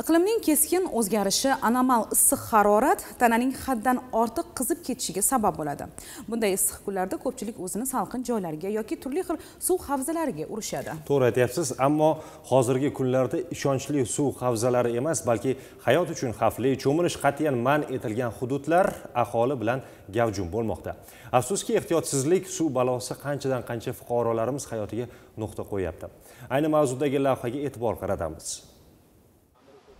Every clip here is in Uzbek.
iqlimning keskin o'zgarishi anomal issiq harorat tananing haddan ortiq qizib ketishiga sabab bo'ladi. Bunday issiq kunlarda ko'pchilik o'zini salqin joylarga yoki turli xil suv havzalariga urishadi. To'g'ri aytyapsiz ammo hozirgi kunlarda ishonchli suv havzalari emas balki hayot uchun xavfli cho'milish qat'iyan man etilgan hududlar aholi bilan gavjum bo'lmoqda. Afsuski ehtiyotsizlik suv balosi qanchadan qancha fuqarolarimiz hayotiga nuqta qo'yyapti? Ayni mavzudagi lavhaga e'tibor qaratamiz.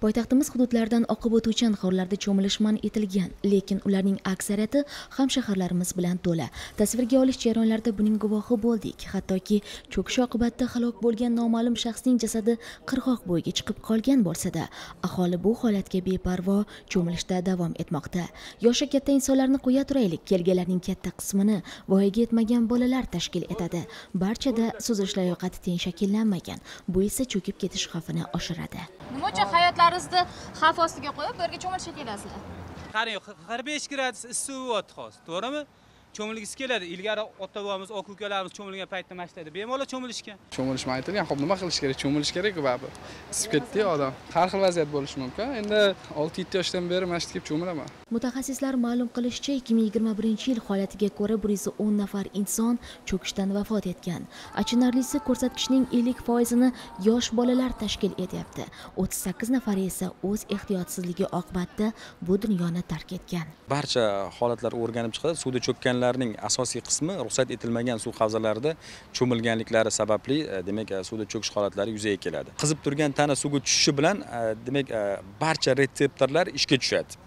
Poytaxtimiz hududlaridan oqib o'tuvchi anhorlarda cho'milish man etilgan lekin ularning aksariyati hamshaharlarimiz bilan to'la. Tasvirga olish jarayonlarida buning guvohi bo'ldik hattoki cho'kish oqibatida halok bo'lgan noma'lum shaxsning jasadi qirg'oq bo'yiga chiqib qolgan bo'lsa-da aholi bu holatga beparvo cho'milishda davom etmoqda. Yoshi katta insonlarni qo'ya turaylik kelganlarning katta qismini voyaga yetmagan bolalar tashkil etadi. Barchada suzish layoqati teng shakllanmagan bu esa cho'kib ketish xavfini oshiradi. Nima uchun hayotlaringizni xavf ostiga qo'yib bu yerga cho'milishga kelasizlar qarang qirq besh gradus issiq bo'lyapti hozir to'g'rimi? Cho'milgisi keladi. Ilgari ota bobomiz aka ukalarimiz cho'milgan paytda mana shu bemalol cho'milishgan cho'milish man etilgan ho'p nima qilish kerak? Cho'milish kerak baribir. Isib ketdiyu odam. Har xil vaziyat bo'lishi mumkin. Endi olti yetti yoshdan beri mana shu kelib cho'milaman. Mutaxassislar ma'lum qilishicha 2021 yil holatiga ko'ra 110 nafar inson cho'kishdan vafot etgan. Achinarlisi ko'rsatkichning 50 foizini yosh bolalar tashkil etyapti. 38 nafari esa o'z ehtiyotsizligi oqibatida bu dunyoni tark etgan. Barcha holatlar o'rganib chiqadi suvda cho'kkanlarning asosiy qismi ruxsat etilmagan suv havzalarida cho'milganliklari sababli e, demak e, suvda cho'kish holatlari yuzaga keladi. Qizib turgan tana suvga tushishi bilan e, demak barcha retseptorlar ishga tushadi.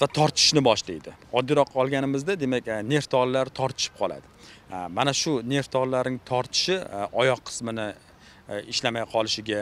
Va tortishni boshlaydi. Oddiyroq olganimizda demak nerv tolalari tortishib qoladi. Mana shu nerv tolalarining tortishi oyoq qismini ishlamay qolishiga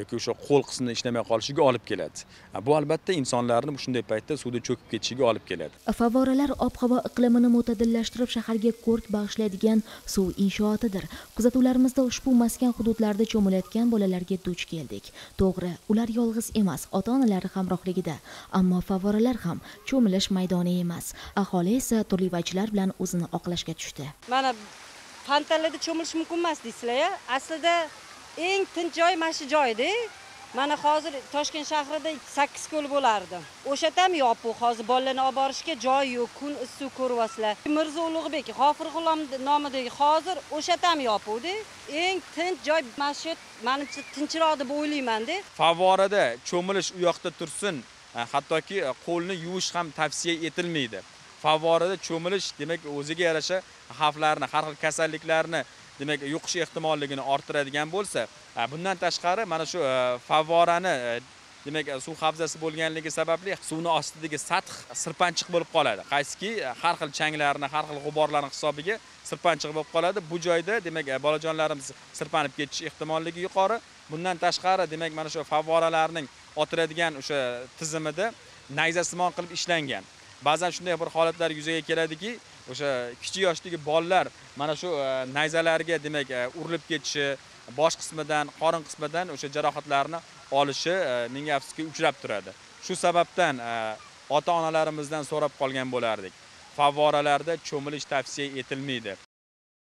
yoki o'sha qo'l qismi ishlamay qolishiga olib keladi. Bu albatta insonlarni shunday paytda suvda cho'kib ketishiga olib keladi. Favvoralar ob havo iqlimini mo'tadillashtirib shaharga ko'rk bag'ishlaydigan suv inshootidir kuzatuvlarimizda ushbu maskan hududlarida cho'milayotgan bolalarga duch keldik. To'g'ri ular yolg'iz emas ota onalari hamrohligida. Ammo favvoralar ham cho'milish maydoni emas. Aholi esa turli vajlar bilan o'zini oqlashga tushdi. Mana pantalada cho'milish mumkin emas deysizlar aslida eng tinch joy mana shu joyda. Mana hozir toshkent shahrida sakkiz ko'l bo'lardi. O'sha ham yopiq hozir bolalarni olib borishga joy yo'q kun issiq ko'ryapsizlar. Mirzo ulug'bek g'ofir g'ulom nomidagi hozir o'sha ham yopiqda. Eng tinch joy mana shu manimcha tinchroq deb o'ylaymanda. Favvorada cho'milish u yoqda tursin. E, hattoki e, qo'lni yuvish ham tavsiya etilmaydi. Favvorada cho'milish demak o'ziga yarasha xavflarni har xil kasalliklarni demak yuqish ehtimolligini orttiradigan bo'lsa bundan tashqari mana shu e, favvorani e, demak suv havzasi bo'lganligi sababli suvni ostidagi sath sirpanchiq bo'lib qoladi. Qaysiki e, har xil changlarni har xil g'uborlarni hisobiga sirpanchiq bo'lib qoladi. Bu joyda demak bolajonlarimiz sirpanib ketish ehtimolligi yuqori. Bundan tashqari demak mana shu favvoralarning otiladigan o'sha tizimida nayzasimon qilib ishlangan. Ba'zan shunday bir holatlar yuzaga keladiki o'sha kichik yoshdagi bolalar mana shu e, nayzalarga demak e, urilib ketishi bosh qismidan qorin qismidan o'sha jarohatlarni olishi e, menga afsuski uchrab turadi. Shu sababdan ota onalarimizdan so'rab qolgan bo'lardik. Favvoralarda cho'milish tavsiya etilmaydi.